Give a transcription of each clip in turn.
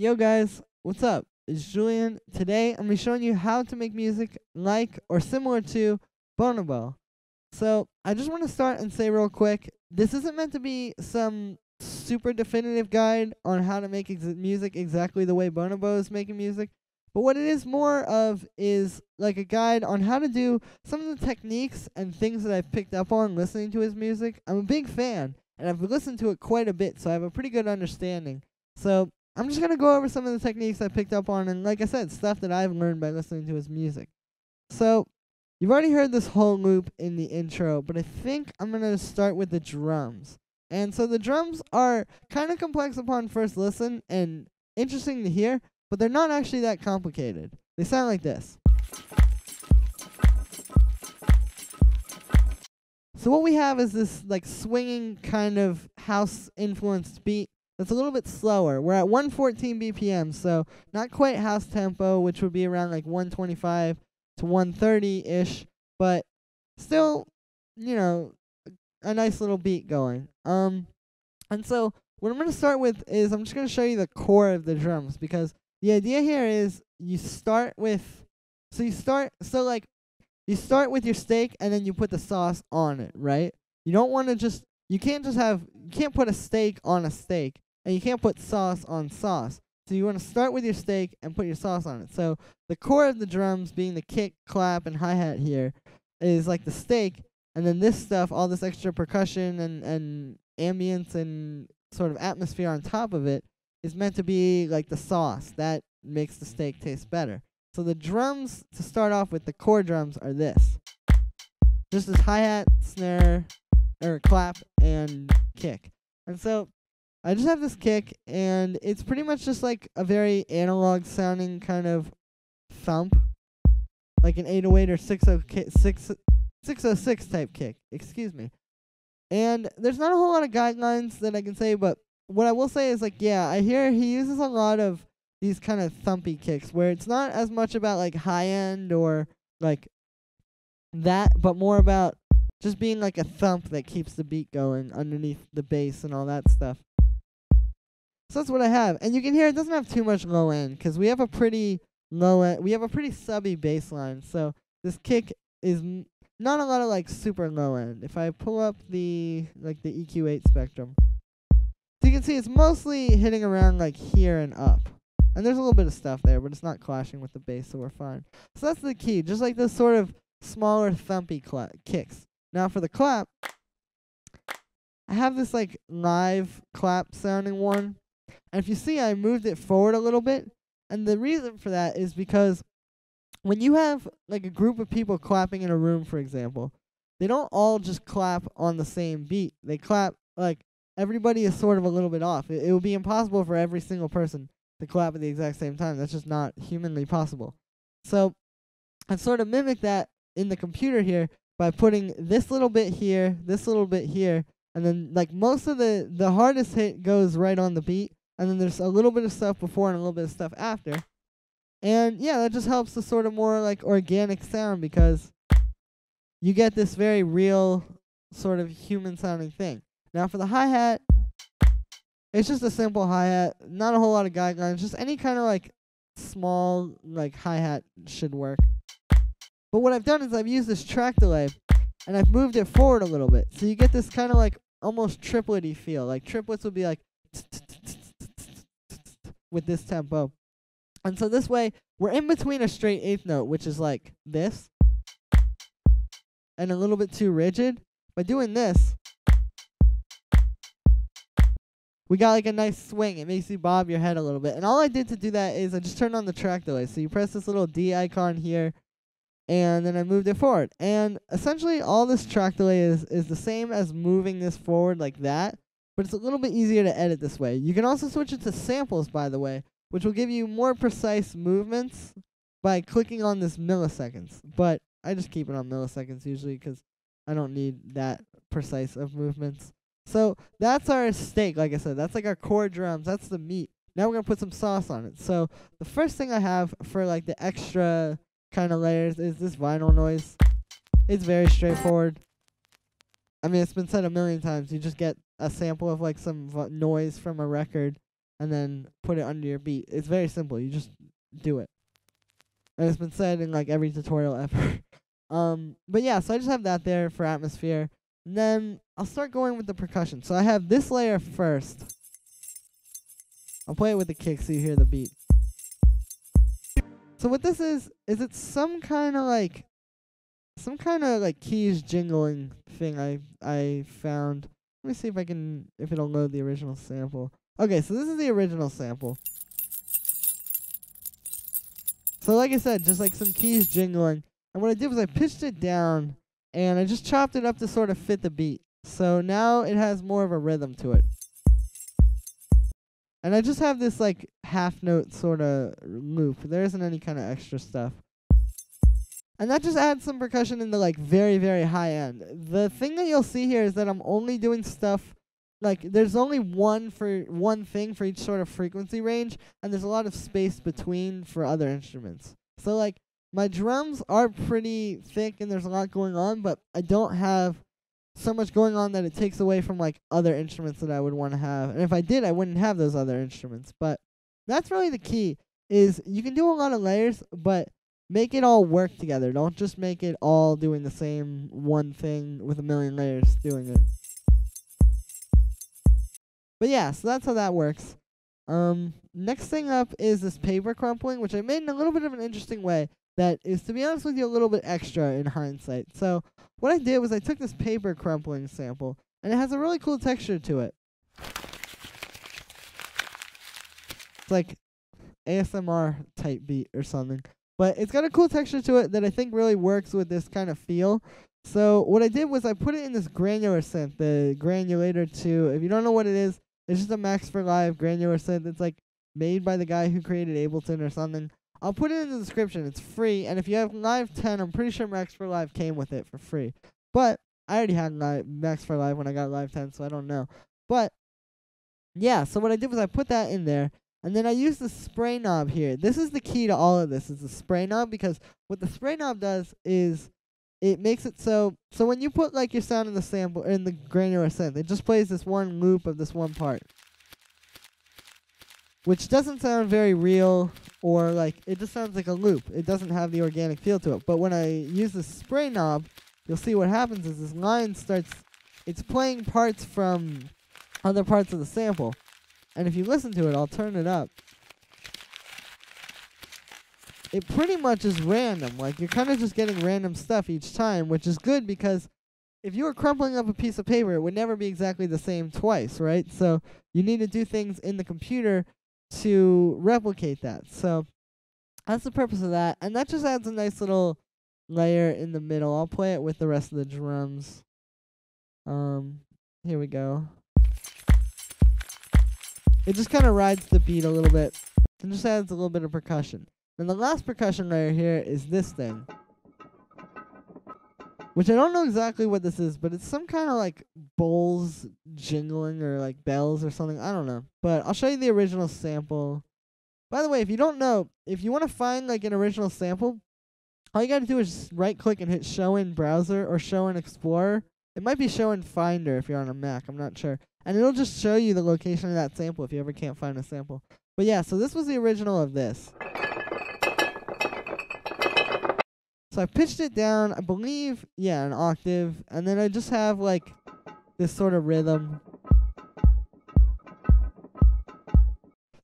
Yo guys, what's up? It's Julien. Today I'm going to be showing you how to make music like or similar to Bonobo. So I just want to start and say real quick, this isn't meant to be some super definitive guide on how to make ex- music exactly the way Bonobo is making music. But what it is more of is like a guide on how to do some of the techniques and things that I've picked up on listening to his music. I'm a big fan, and I've listened to it quite a bit, so I have a pretty good understanding. So I'm just to go over some of the techniques I picked up on, and like I said, stuff that I've learned by listening to his music. So you've already heard this whole loop in the intro, but I think I'm to start with the drums. And so the drums are kind of complex upon first listen and interesting to hear, but they're not actually that complicated. They sound like this. So what we have is this like swinging kind of house influenced beat that's a little bit slower. We're at 114 BPM, so not quite house tempo, which would be around like 125 to 130 ish, but still, you know, a nice little beat going. Um, and so what I'm gonna start with is I'm just gonna show you the core of the drums because the idea here is you start with so you start so like you start with your steak and then you put the sauce on it, right? You don't want to just you can't just have you can't put a steak on a steak and you can't put sauce on sauce. So you want to start with your steak and put your sauce on it. So the core of the drums being the kick, clap and hi-hat here is like the steak and then this stuff, all this extra percussion and and ambience and sort of atmosphere on top of it is meant to be like the sauce that makes the steak taste better. So the drums to start off with, the core drums are this. Just this hi-hat, snare, or clap, and kick. And so I just have this kick, and it's pretty much just like a very analog sounding kind of thump. Like an 808 or 606, 606 type kick. Excuse me. And there's not a whole lot of guidelines that I can say, but what I will say is like, yeah, I hear he uses a lot of these kind of thumpy kicks where it's not as much about like high end or like that, but more about just being like a thump that keeps the beat going underneath the bass and all that stuff. So that's what I have, and you can hear it doesn't have too much low end because we have a pretty low end, we have a pretty subby bass line. So this kick is n- not a lot of like super low end. If I pull up the like the EQ8 spectrum. So you can see it's mostly hitting around like here and up. And there's a little bit of stuff there, but it's not clashing with the bass, so we're fine. So that's the key, just like those sort of smaller thumpy cla- kicks. Now for the clap, I have this like live clap sounding one. And if you see, I moved it forward a little bit. And the reason for that is because when you have like a group of people clapping in a room, for example, they don't all just clap on the same beat. They clap like everybody is sort of a little bit off. It, it would be impossible for every single person to clap at the exact same time. That's just not humanly possible. So I sort of mimic that in the computer here by putting this little bit here, this little bit here, and then like most of the the hardest hit goes right on the beat, and then there's a little bit of stuff before and a little bit of stuff after. And yeah, that just helps the sort of more like organic sound because you get this very real sort of human sounding thing. Now for the hi-hat, it's just a simple hi-hat, not a whole lot of guidelines, just any kind of like small like hi-hat should work. But what I've done is I've used this track delay and I've moved it forward a little bit. So you get this kind of like almost triplety feel. Like triplets would be like with this tempo. And so this way, we're in between a straight eighth note, which is like this, and a little bit too rigid. By doing this, we got like a nice swing. It makes you bob your head a little bit. And all I did to do that is I just turned on the track delay. So you press this little D icon here, and then I moved it forward. And essentially, all this track delay is, is the same as moving this forward like that, but it's a little bit easier to edit this way. You can also switch it to samples, by the way, which will give you more precise movements by clicking on this milliseconds. But I just keep it on milliseconds usually because I don't need that precise of movements. So that's our steak, like I said. That's like our core drums. That's the meat. Now we're going to put some sauce on it. So the first thing I have for like the extra kind of layers is this vinyl noise. It's very straightforward. I mean, it's been said a million times. You just get a sample of like some v- noise from a record and then put it under your beat. It's very simple. You just do it. And it's been said in like every tutorial ever. um, but yeah, so I just have that there for atmosphere. And then I'll start going with the percussion. So I have this layer first. I'll play it with the kick so you hear the beat. So what this is, is it's some kind of like, some kind of like keys jingling thing I I found. Let me see if I can, if it'll load the original sample. Okay, so this is the original sample. So like I said, just like some keys jingling. And what I did was I pitched it down and I just chopped it up to sort of fit the beat. So now it has more of a rhythm to it. And I just have this like half note sort of loop. There isn't any kind of extra stuff. And that just adds some percussion in the like very, very high end. The thing that you'll see here is that I'm only doing stuff like there's only one for one thing for each sort of frequency range and there's a lot of space between for other instruments. So like my drums are pretty thick and there's a lot going on, but I don't have so much going on that it takes away from like other instruments that I would want to have. And if I did, I wouldn't have those other instruments. But that's really the key is you can do a lot of layers, but make it all work together. Don't just make it all doing the same one thing with a million layers doing it. But yeah, so that's how that works. Um, next thing up is this paper crumpling, which I made in a little bit of an interesting way that is, to be honest with you, a little bit extra in hindsight. So what I did was I took this paper crumpling sample, and it has a really cool texture to it. It's like ASMR type beat or something. But it's got a cool texture to it that I think really works with this kind of feel. So what I did was I put it in this granular synth, the Granulator 2. If you don't know what it is, it's just a Max for Live granular synth. It's like made by the guy who created Ableton or something. I'll put it in the description. It's free, and if you have Live 10, I'm pretty sure Max for Live came with it for free. But I already had Live, Max for Live when I got Live 10, so I don't know. But yeah, so what I did was I put that in there, and then I use the spray knob here. This is the key to all of this, is the spray knob, because what the spray knob does is it makes it so so when you put like your sound in the sample in the granular synth, it just plays this one loop of this one part. Which doesn't sound very real or like it just sounds like a loop. It doesn't have the organic feel to it. But when I use the spray knob, you'll see what happens is this line starts it's playing parts from other parts of the sample. And if you listen to it, I'll turn it up. It pretty much is random. Like you're kind of just getting random stuff each time, which is good because if you were crumpling up a piece of paper, it would never be exactly the same twice, right? So you need to do things in the computer to replicate that. So that's the purpose of that. And that just adds a nice little layer in the middle. I'll play it with the rest of the drums. Um, here we go. It just kind of rides the beat a little bit and just adds a little bit of percussion. And the last percussion layer here is this thing. Which I don't know exactly what this is, but it's some kind of like bowls jingling or like bells or something. I don't know. But I'll show you the original sample. By the way, if you don't know, if you want to find like an original sample, all you got to do is right click and hit show in browser or show in explorer. It might be show in finder if you're on a Mac, I'm not sure. And it'll just show you the location of that sample if you ever can't find a sample. But yeah, so this was the original of this. So I pitched it down, I believe, yeah, an octave, and then I just have like this sort of rhythm.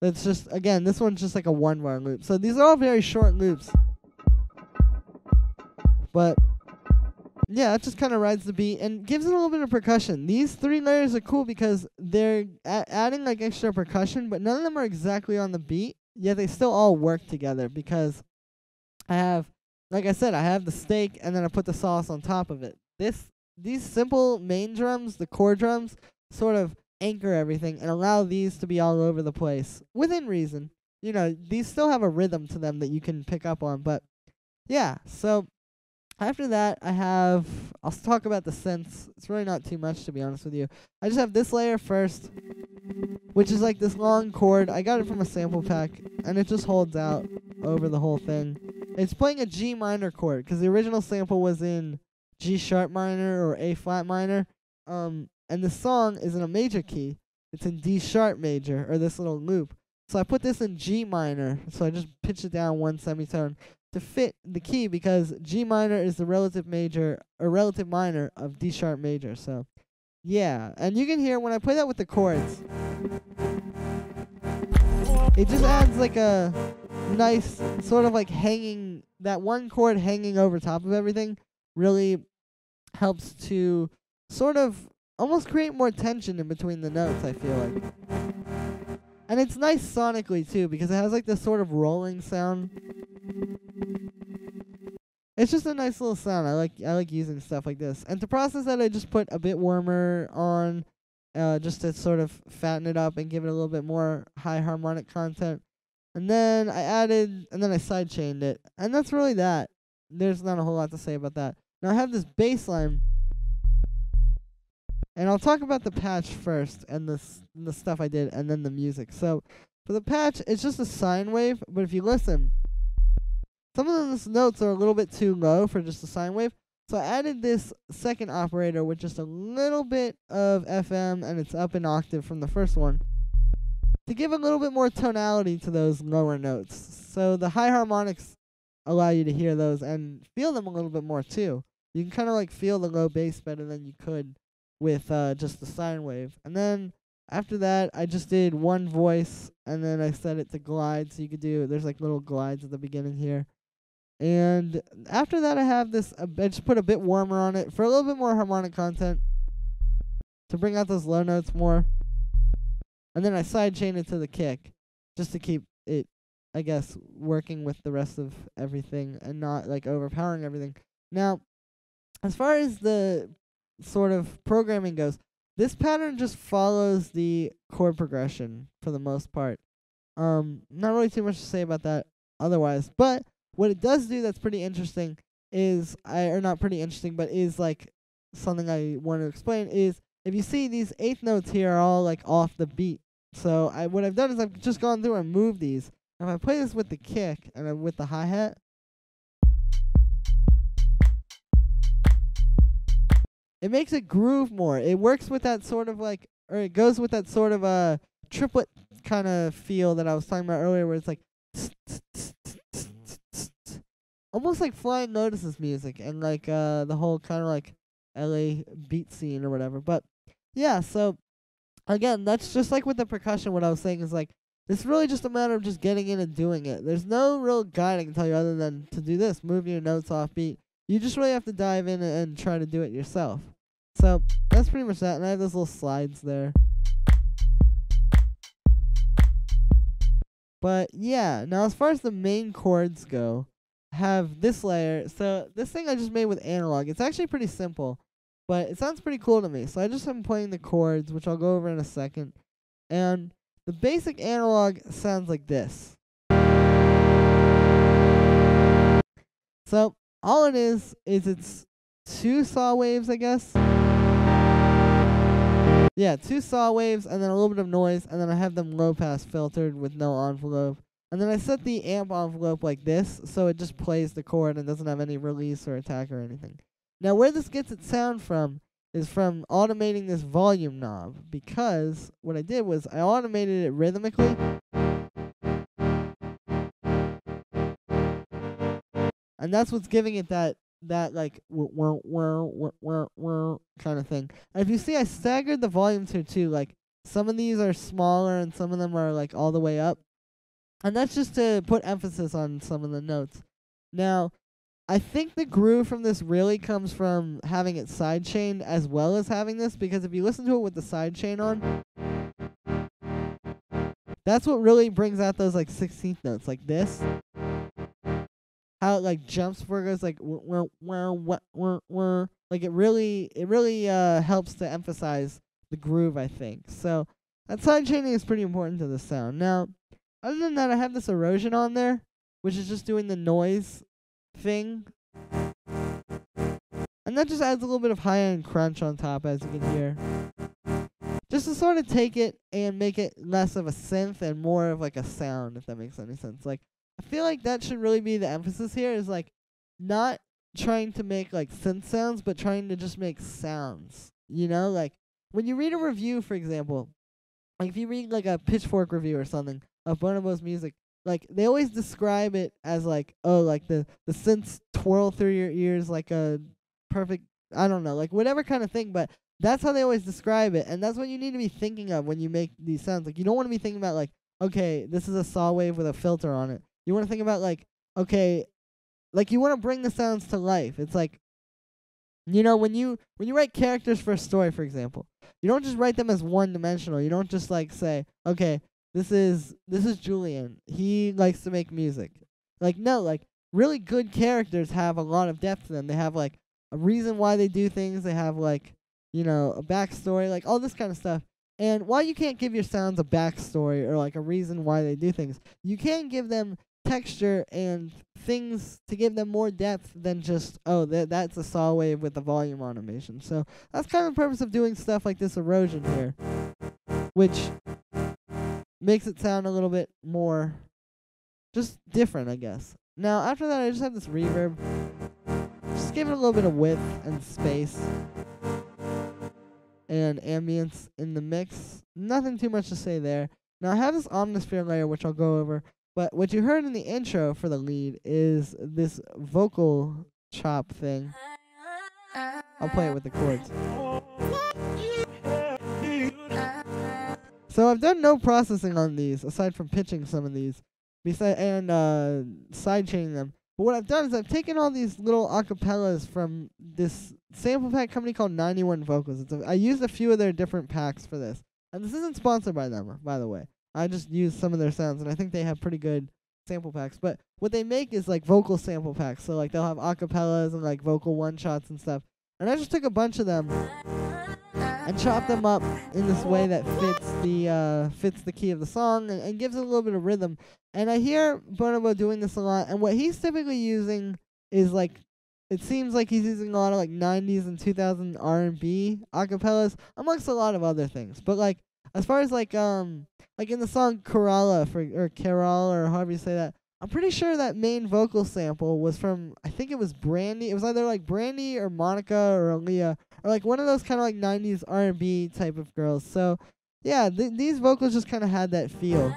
That's just, again, this one's just like a one bar loop. So these are all very short loops. But yeah, it just kind of rides the beat and gives it a little bit of percussion. These three layers are cool because they're adding like extra percussion, but none of them are exactly on the beat. Yet they still all work together because I have like I said, I have the steak and then I put the sauce on top of it. This these simple main drums, the core drums, sort of anchor everything and allow these to be all over the place within reason. You know, these still have a rhythm to them that you can pick up on, but yeah, so after that, I have, I'll talk about the synths. It's really not too much, to be honest with you. I just have this layer first, which is like this long chord. I got it from a sample pack, and it just holds out over the whole thing. It's playing a G minor chord, because the original sample was in G sharp minor or A flat minor. Um, and the song is in a major key. it's in D sharp major or this little loop. So I put this in G minor. So I just pitch it down one semitone to fit the key because G minor is the relative major or relative minor of D sharp major. So yeah, and you can hear when I play that with the chords, it just adds like a nice sort of like hanging that one chord hanging over top of everything really helps to sort of almost create more tension in between the notes, I feel like. And it's nice sonically too because it has like this sort of rolling sound. It's just a nice little sound. I like I like using stuff like this. And to process that I just put a bit warmer on uh, just to sort of fatten it up and give it a little bit more high harmonic content. And then I added, and then I sidechained it. And that's really that. There's not a whole lot to say about that. Now I have this bass line. And I'll talk about the patch first and the, the stuff I did and then the music. So for the patch, it's just a sine wave. But if you listen, some of those notes are a little bit too low for just a sine wave. So I added this second operator with just a little bit of FM and it's up an octave from the first one to give a little bit more tonality to those lower notes. So the high harmonics allow you to hear those and feel them a little bit more too. You can kind of like feel the low bass better than you could with uh, just the sine wave. And then after that, I just did one voice and then I set it to glide so you could do there's like little glides at the beginning here. And after that, I have this. Uh, I just put a bit warmer on it for a little bit more harmonic content to bring out those low notes more. And then I sidechain it to the kick just to keep it, I guess, working with the rest of everything and not like overpowering everything. Now, as far as the sort of programming goes, this pattern just follows the chord progression for the most part. Um, not really too much to say about that otherwise, but what it does do that's pretty interesting is I or not pretty interesting, but is like something I want to explain is if you see these eighth notes here are all like off the beat. So I what I've done is I've just gone through and moved these. And if I play this with the kick and I'm with the hi hat, it makes it groove more. It works with that sort of like, or it goes with that sort of a uh, triplet kind of feel that I was talking about earlier, where it's like almost like Flying Lotus's music and like uh the whole kind of like LA beat scene or whatever. But yeah, so again, that's just like with the percussion. What I was saying is like it's really just a matter of just getting in and doing it. There's no real guide I can tell you other than to do this, move your notes off beat. You just really have to dive in and, and try to do it yourself. So that's pretty much that. And I have those little slides there. But yeah, now as far as the main chords go, have this layer. So this thing I just made with analog. It's actually pretty simple, but it sounds pretty cool to me. So I just am playing the chords, which I'll go over in a second. And the basic analog sounds like this. So all it is is it's two saw waves, I guess. Yeah, two saw waves and then a little bit of noise, and then I have them low pass filtered with no envelope. And then I set the amp envelope like this, so it just plays the chord and doesn't have any release or attack or anything. Now where this gets its sound from is from automating this volume knob, because what I did was I automated it rhythmically. And that's what's giving it that that like kind of thing. And if you see, I staggered the volumes here too. Like some of these are smaller and some of them are like all the way up. And that's just to put emphasis on some of the notes. Now, I think the groove from this really comes from having it sidechained as well as having this, because if you listen to it with the sidechain on, that's what really brings out those like 16th notes, like this. How it like jumps for goes like like it really it really uh helps to emphasize the groove, I think. So that side chaining is pretty important to the sound. Now, other than that, I have this erosion on there, which is just doing the noise thing. And that just adds a little bit of high-end crunch on top, as you can hear. Just to sort of take it and make it less of a synth and more of like a sound, if that makes any sense. Like, I feel like that should really be the emphasis here, is like, not trying to make like synth sounds, but trying to just make sounds. You know, like, when you read a review, for example, like if you read like a Pitchfork review or something of Bonobo's music, like they always describe it as like oh like the the synths twirl through your ears like a perfect I don't know like whatever kind of thing, but that's how they always describe it, and that's what you need to be thinking of when you make these sounds. Like you don't want to be thinking about like okay this is a saw wave with a filter on it. You want to think about like okay like you want to bring the sounds to life. It's like you know when you when you write characters for a story, for example, you don't just write them as one dimensional. You don't just like say, okay, this is this is Julien. He likes to make music. Like no, like really good characters have a lot of depth to them. They have like a reason why they do things. They have like you know a backstory, like all this kind of stuff. And while you can't give your sounds a backstory or like a reason why they do things, you can give them texture and things to give them more depth than just oh that that's a saw wave with the volume automation. So that's kind of the purpose of doing stuff like this erosion here, which makes it sound a little bit more just different, I guess. Now after that, I just have this reverb. Just give it a little bit of width and space and ambience in the mix. Nothing too much to say there. Now I have this Omnisphere layer, which I'll go over. But what you heard in the intro for the lead is this vocal chop thing. I'll play it with the chords. So I've done no processing on these aside from pitching some of these, beside and uh, sidechaining them. But what I've done is I've taken all these little acapellas from this sample pack company called 91 Vocals. It's a, I used a few of their different packs for this, and this isn't sponsored by them, by the way. I just use some of their sounds, and I think they have pretty good sample packs. But what they make is like vocal sample packs. So like they'll have acapellas and like vocal one shots and stuff. And I just took a bunch of them and chopped them up in this way that fits the uh, fits the key of the song and, and gives it a little bit of rhythm. And I hear Bonobo doing this a lot. And what he's typically using is like it seems like he's using a lot of like 90s and 2000 R&B acapellas amongst a lot of other things. But like as far as like um like in the song Kerala for or Kerala or however you say that, I'm pretty sure that main vocal sample was from I think it was Brandy. It was either like Brandy or Monica or Aaliyah or like one of those kind of like 90s R&B type of girls. So yeah, th- these vocals just kind of had that feel.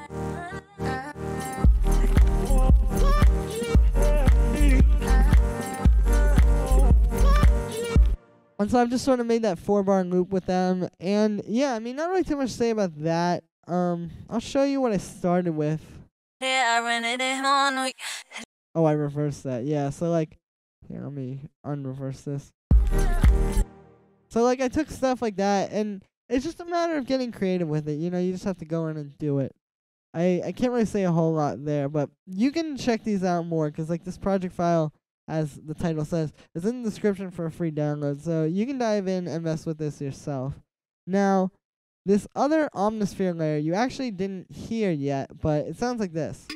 And so I've just sort of made that four bar loop with them. And yeah, I mean, not really too much to say about that. Um, I'll show you what I started with. Oh, I reversed that. Yeah, so like, here, let me unreverse this. So like, I took stuff like that, and it's just a matter of getting creative with it. You know, you just have to go in and do it. I I can't really say a whole lot there, but you can check these out more because like this project file as the title says, is in the description for a free download, so you can dive in and mess with this yourself. Now, this other Omnisphere layer you actually didn't hear yet, but it sounds like this.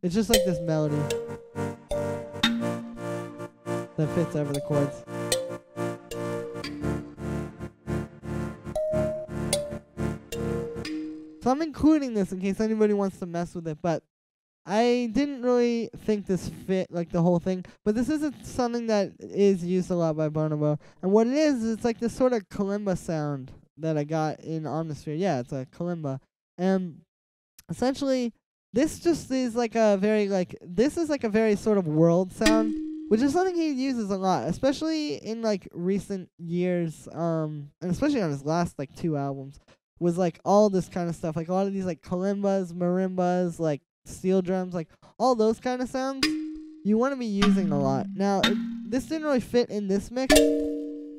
It's just like this melody that fits over the chords. So I'm including this in case anybody wants to mess with it, but I didn't really think this fit like the whole thing, but this isn't something that is used a lot by Bonobo. And what it is, it's like this sort of kalimba sound that I got in Omnisphere. Yeah, it's a kalimba. And essentially, this just is like a very like this is like a very sort of world sound, which is something he uses a lot, especially in like recent years, um, and especially on his last like two albums was like all this kind of stuff, like a lot of these like kalimbas, marimbas, like steel drums, like all those kind of sounds. You want to be using a lot. Now, it, this didn't really fit in this mix,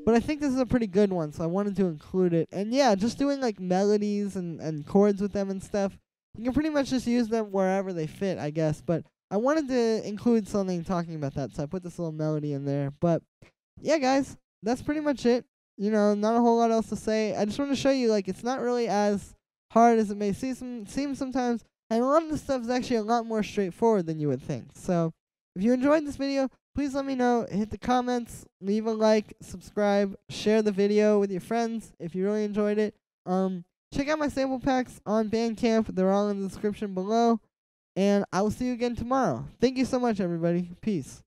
but I think this is a pretty good one, so I wanted to include it. And yeah, just doing like melodies and and chords with them and stuff. You can pretty much just use them wherever they fit, I guess. But I wanted to include something talking about that, so I put this little melody in there. But yeah, guys, that's pretty much it you know, not a whole lot else to say. I just want to show you, like, it's not really as hard as it may seem, seem sometimes, and a lot of the stuff is actually a lot more straightforward than you would think. So, if you enjoyed this video, please let me know. Hit the comments, leave a like, subscribe, share the video with your friends if you really enjoyed it. Um, check out my sample packs on Bandcamp. They're all in the description below. And I will see you again tomorrow. Thank you so much, everybody. Peace.